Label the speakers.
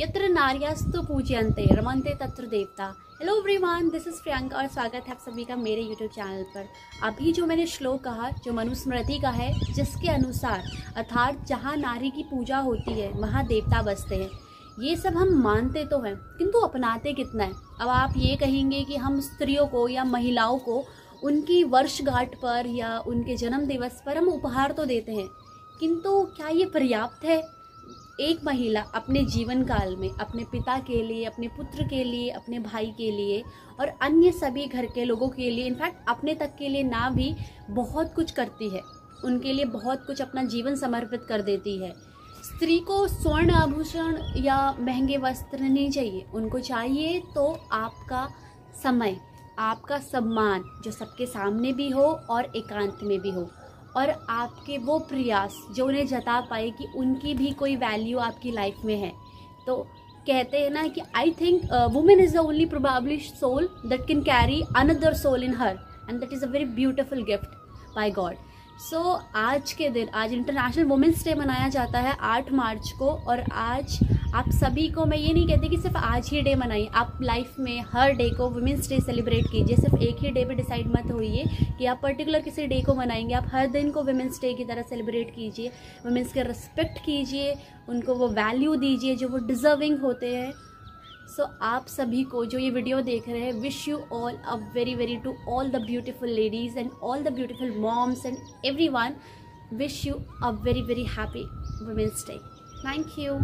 Speaker 1: यत्र नार्यास्तु पूज्यन्ते, रमन्ते तत्र देवता। Hello everyone this is Priyanka और स्वागत है आप सभी का मेरे यूट्यूब चैनल पर। अभी जो मैंने श्लोक कहा, जो मनुस्मृति का है, जिसके अनुसार, अर्थात जहाँ नारी की पूजा होती है, वहाँ देवता बसते हैं। ये सब हम मानते तो हैं, किंतु अपनाते कितना है? अब आप ये कहेंगे कि हम स्त्रियों को या महिलाओं को उनकी वर्षगांठ पर या उनके जन्म दिवस पर हम उपहार तो देते हैं, किंतु क्या ये पर्याप्त है? एक महिला अपने जीवन काल में, अपने पिता के लिए, अपने पुत्र के लिए, अपने भाई के लिए और अन्य सभी घर के लोगों के लिए इनफैक्ट अपने तक के लिए ना भी बहुत कुछ करती है। उनके लिए बहुत कुछ अपना जीवन समर्पित कर देती है। स्त्री को स्वर्ण आभूषण या महँगे वस्त्र नहीं चाहिए। उनको चाहिए तो आपका समय, आपका सम्मान, जो सबके सामने भी हो और एकांत में भी हो। और आपके वो प्रयास जो उन्हें जता पाए कि उनकी भी कोई वैल्यू आपकी लाइफ में है। तो कहते हैं ना कि I think women is the only probably soul that can carry another soul in her and that is a very beautiful gift by God so so, आज के दिन आज इंटरनेशनल वुमेंस डे मनाया जाता है आठ मार्च को और आज आप सभी को मैं ये नहीं कहती कि सिर्फ़ आज ही डे मनाइए। आप लाइफ में हर डे को वुमेंस डे सेलिब्रेट कीजिए। सिर्फ़ एक ही डे पे डिसाइड मत होइए कि आप पर्टिकुलर किसी डे को मनाएँगे। आप हर दिन को वुमेंस डे की तरह सेलिब्रेट कीजिए। वुमेंस के रिस्पेक्ट कीजिए। उनको वो वैल्यू दीजिए जो वो डिज़र्विंग होते हैं। सो so, आप सभी को जो ये वीडियो देख रहे हैं wish you all a very very to all the beautiful ladies and all the beautiful moms and everyone wish you a very very happy women's day thank you